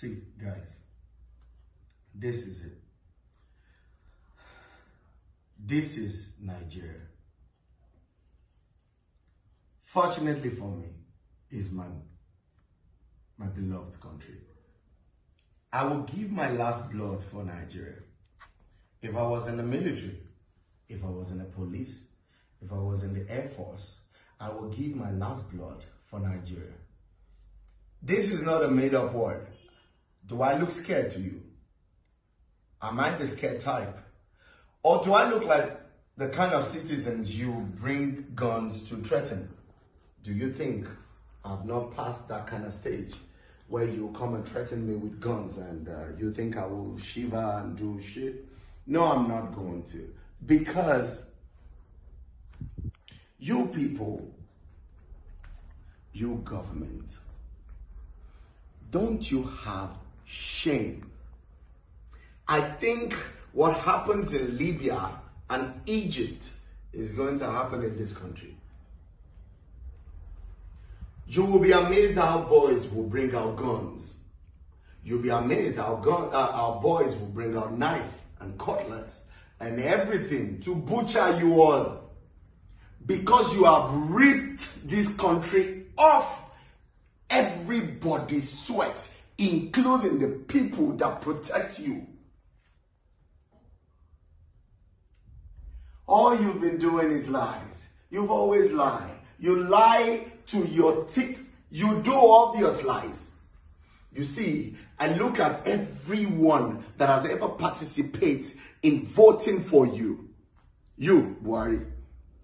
See, guys, this is it. This is Nigeria. Fortunately for me, is my my beloved country. I will give my last blood for Nigeria. If I was in the military, if I was in the police, if I was in the Air Force, I will give my last blood for Nigeria. This is not a made up word. Do I look scared to you? Am I the scared type? Or do I look like the kind of citizens you bring guns to threaten? Do you think I've not passed that kind of stage where you come and threaten me with guns and uh, you think I will shiver and do shit? No, I'm not going to. Because you people, you government, don't you have shame? I think what happens in Libya and Egypt is going to happen in this country. You will be amazed how boys will bring out guns. You'll be amazed how gun, uh, our boys will bring out knife and cutlass and everything to butcher you all. Because you have ripped this country off everybody's sweat, including the people that protect you. All you've been doing is lies. You've always lied. You lie to your teeth. You do obvious lies. You see, I look at everyone that has ever participated in voting for you. You, Buhari.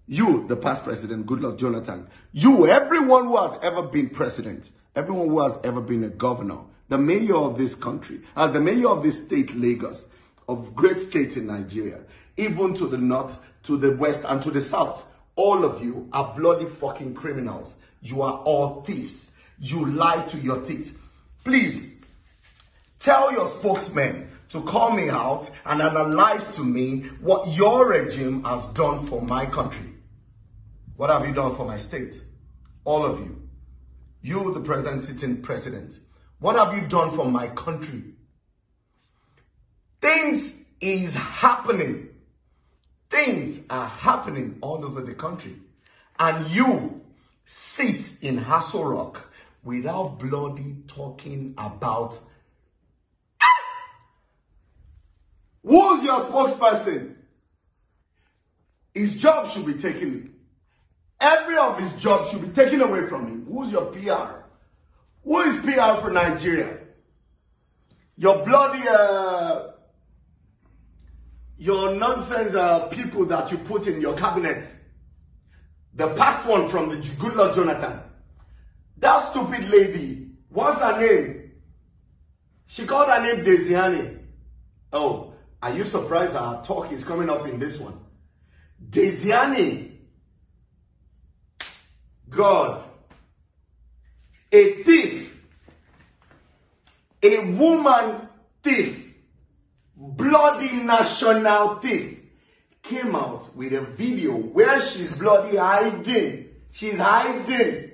You, the past president, Goodluck Jonathan. You, everyone who has ever been president. Everyone who has ever been a governor. The mayor of this country. And the mayor of this state, Lagos. Of great states in Nigeria. Even to the north, to the west, and to the south. All of you are bloody fucking criminals. You are all thieves. You lie to your teeth. Please, tell your spokesman to call me out and analyze to me what your regime has done for my country. What have you done for my state? All of you. You, the present sitting president. What have you done for my country? Things is happening. Things are happening all over the country. And you sit in Aso Rock without bloody talking about Who's your spokesperson? His job should be taken. Every of his jobs should be taken away from him. Who's your PR? Who is PR for Nigeria? Your bloody, uh, your nonsense uh, people that you put in your cabinet. The past one from the Goodluck Jonathan. That stupid lady, what's her name? She called her name Diezani. Oh, are you surprised our talk is coming up in this one? Diezani. God. A thief. A woman thief. Bloody national thief. Came out with a video where she's bloody hiding. She's hiding.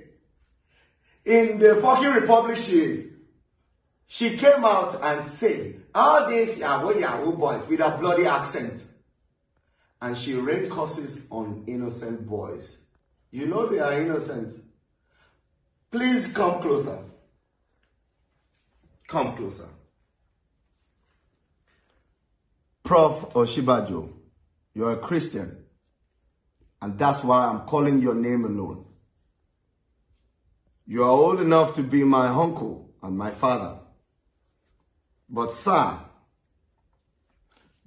In the fucking republic she is. She came out and said, all these Yahoo Yahoo boys with a bloody accent. And she rained curses on innocent boys. You know they are innocent. Please come closer. Come closer. Prof. Osinbajo, you're a Christian. And that's why I'm calling your name alone. You are old enough to be my uncle and my father. But sir,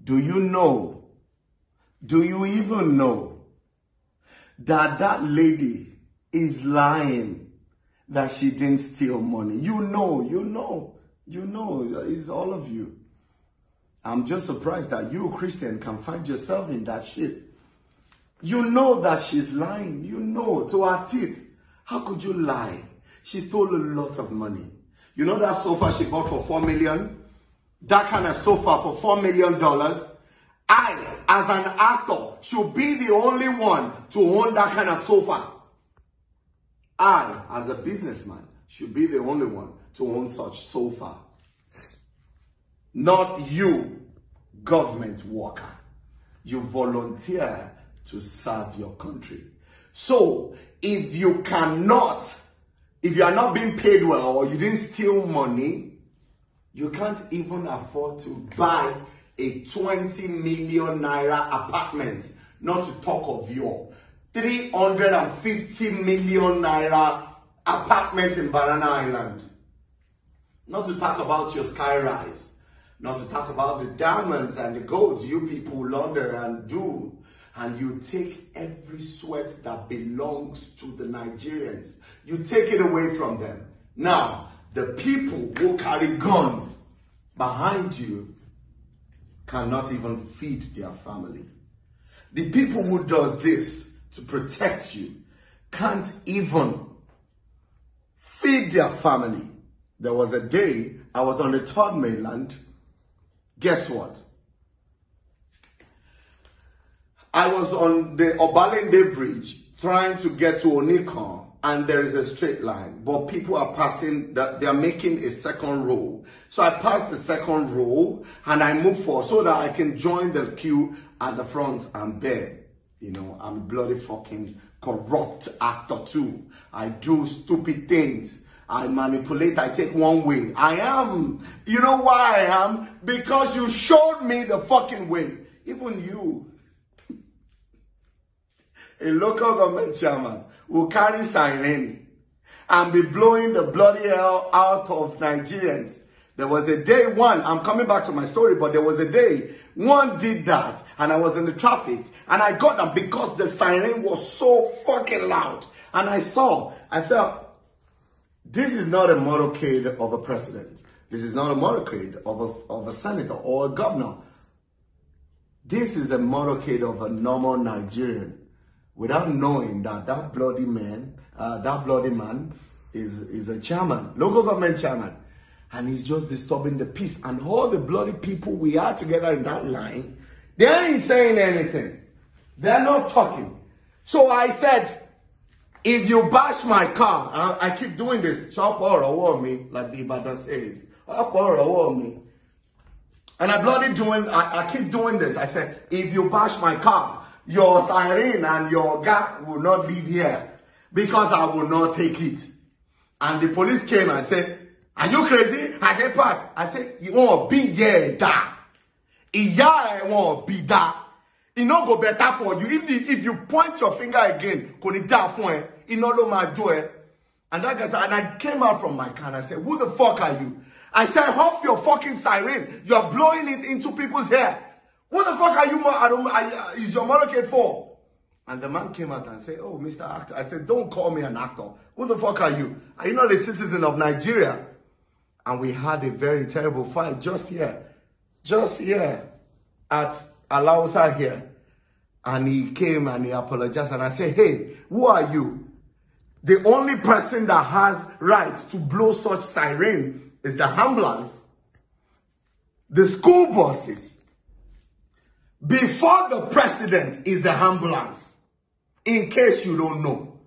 do you know, do you even know that that lady is lying that she didn't steal money? You know, you know, you know, it's all of you. I'm just surprised that you, Christian, can find yourself in that shit. You know that she's lying. You know, to her teeth. How could you lie? She stole a lot of money. You know that sofa she bought for four million? That kind of sofa for four million dollars? I, as an actor, should be the only one to own that kind of sofa. I, as a businessman, should be the only one to own such sofa. not you, government worker. You volunteer to serve your country. So, if you cannot, if you are not being paid well or you didn't steal money, you can't even afford to buy a 20 million naira apartment, not to talk of your 350 million naira apartment in Banana Island. Not to talk about your sky rise. Not to talk about the diamonds and the golds you people launder and do. And you take every sweat that belongs to the Nigerians. You take it away from them. Now, the people who carry guns behind you cannot even feed their family. The people who does this to protect you can't even feed their family. There was a day I was on the third mainland. Guess what? I was on the Obalende Bridge trying to get to Onikan and there is a straight line, but people are passing that they are making a second row. So I passed the second row and I move forward so that I can join the queue at the front and beg. You know, I'm bloody fucking corrupt actor too. I do stupid things. I manipulate, I take one way. I am. You know why I am? Because you showed me the fucking way. Even you. A local government chairman will carry siren and be blowing the bloody hell out of Nigerians. There was a day one, I'm coming back to my story, but there was a day one did that and I was in the traffic and I got them because the siren was so fucking loud. And I saw, I felt, this is not a motorcade of a president. This is not a motorcade of a, of a senator or a governor. This is a motorcade of a normal Nigerian without knowing that that bloody man, uh, that bloody man is, is a chairman, local government chairman. And he's just disturbing the peace. And all the bloody people we are together in that line, they ain't saying anything. They're not talking. So I said, if you bash my car, I, I keep doing this, chop or over me, like the Ibadan says. Up or over me. And I bloody doing, I, I keep doing this. I said, if you bash my car, your siren and your gap will not leave here because I will not take it. And the police came and said, are you crazy? I said, Pat, I said, you won't be here, da. Ẹ won't be da. It no go better for you. If the, if you point your finger again, kò ní dá fún ẹ. Iná ló máa jó ẹ. And that guy said, and I came out from my car and I said, who the fuck are you? I said, off your fucking siren. You're blowing it into people's hair. What the fuck are you, I don't, I, is your motorcade for? And the man came out and said, oh, Mr. Actor. I said, don't call me an actor. Who the fuck are you? Are you not a citizen of Nigeria? And we had a very terrible fight just here. Just here at Alausa here. And he came and he apologized. And I said, hey, who are you? The only person that has right to blow such siren is the ambulance, the school buses, before the president is the ambulance. In case you don't know.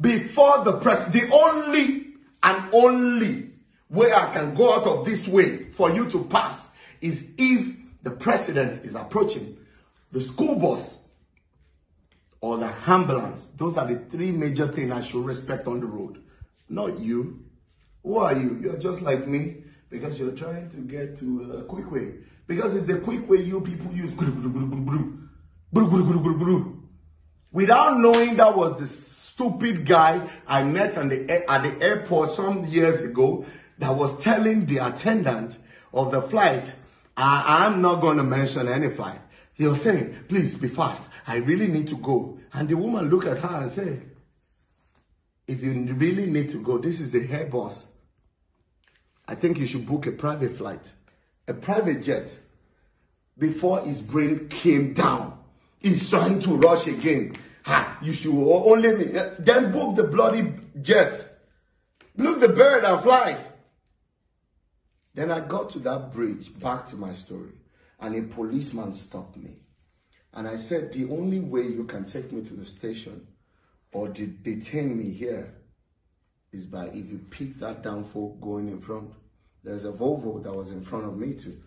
Before the president, the only and only way I can go out of this way for you to pass is if the president is approaching the school bus or the ambulance. Those are the three major things I should respect on the road. Not you. Who are you? You're just like me because you're trying to get to a quick way. Because it's the quick way you people use. Without knowing that was the stupid guy I met the, at the airport some years ago that was telling the attendant of the flight, I, I'm not going to mention any flight. He was saying, please be fast. I really need to go. And the woman looked at her and said, if you really need to go, this is the Airbus. I think you should book a private flight a private jet before his brain came down. He's trying to rush again. Ha, you should only then book the bloody jet. Look the bird and fly. Then I got to that bridge, back to my story, and a policeman stopped me. And I said, the only way you can take me to the station or de detain me here is by if you pick that down for going in front. There's a Volvo that was in front of me too.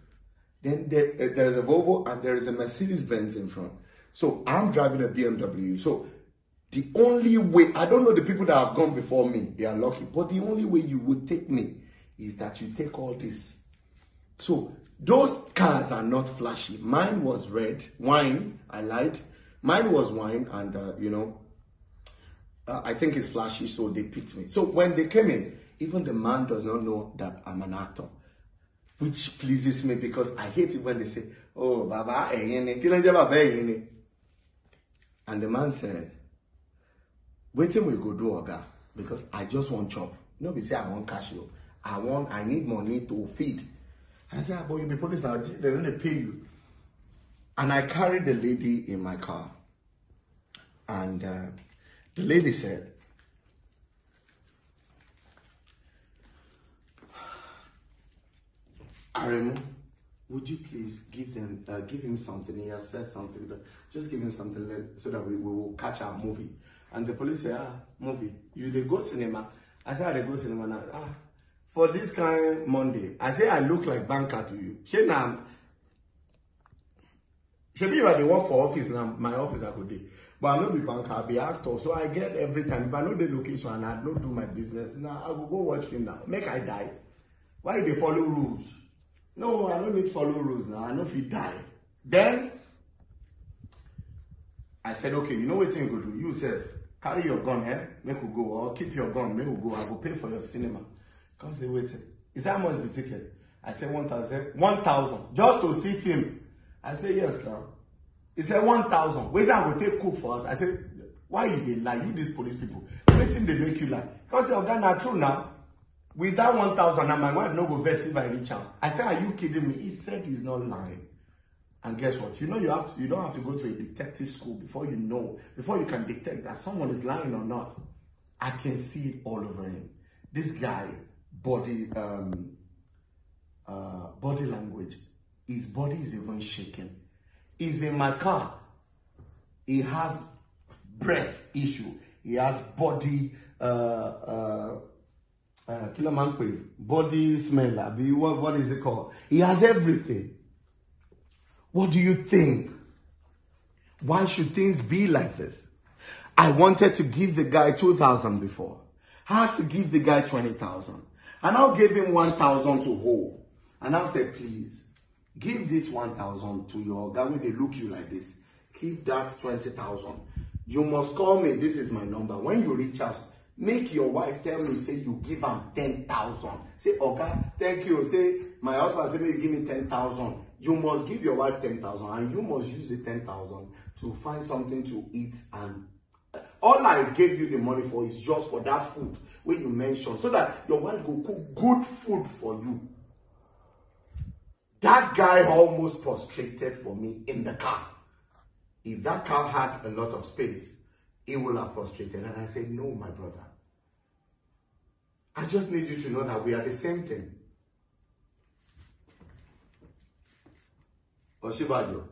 Then there, uh, there is a Volvo and there is a Mercedes Benz in front. So I'm driving a BMW. So the only way, I don't know the people that have gone before me, they are lucky, but the only way you would take me is that you take all this. So those cars are not flashy. Mine was red, wine, I lied. Mine was wine, and uh, you know, uh, I think it's flashy, so they picked me. So when they came in, even the man does not know that I'm an actor, which pleases me because I hate it when they say, "Oh, Baba, and the man said, "Waiting we go do, Oga, because I just want chop. No, be say I want cash, yo. I want, I need money to feed." I said, ah, "But you be police now, they don't pay you." And I carried the lady in my car. And uh, the lady said, Aremu, would you please give them, uh, give him something? He has said something, but just give him something so that we, we will catch our movie. And the police said, ah, movie, you they go cinema. I said, I ah, go cinema now. Ah, for this kind Monday, I say I look like banker to you. She now, shebi if i dey work for office na my office i go dey. But i no be banker i be actor. So i get every time. If i no dey location and i no do my business na i go go watch film now. Make i die. Why dey follow rules? No i no need follow rules now. I no fit die. Then i said okay you know wetin you go do? You sef carry your gun eh? Make we go. Or keep your gun. Make we go. I go pay for your cinema come say wetin is that much be ticket i say thousand one thousand just to see film I say, yes, now. He said, 1,000. Where's I will take cook for us? I said, why you they lie? You these police people. Waiting they make you lie. Because your gun are true now. With that 1,000, and my wife no go vex if I reach house. I said, are you kidding me? He said he's not lying. And guess what? You know you have to, you don't have to go to a detective school before you know, before you can detect that someone is lying or not. I can see it all over him. This guy, body, um, uh, body language his body is even shaking. He's in my car. He has breath issue. He has body, uh, uh, uh, body smell. What, what is it called? He has everything. What do you think? Why should things be like this? I wanted to give the guy 2,000 before. I had to give the guy 20,000. And I'll give him 1,000 to hold. And I'll say, please, Give this 1,000 to your guy when they look you like this. Keep that 20,000. You must call me. This is my number. When you reach us, make your wife tell me, say you give her 10,000. Say, okay, thank you. Say, my husband say, give me 10,000. You must give your wife 10,000 and you must use the 10,000 to find something to eat and all I gave you the money for is just for that food where you mentioned so that your wife will cook good food for you. That guy almost prostrated for me in the car. If that car had a lot of space, he would have prostrated. And I said, no, my brother. I just need you to know that we are the same thing. Osinbajo,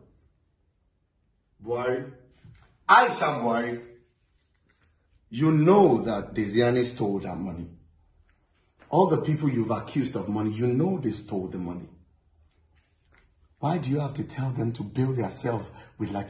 Buhari, Aisha Buhari, you know that Diezani stole that money. All the people you've accused of money, you know they stole the money. Why do you have to tell them to build themselves with like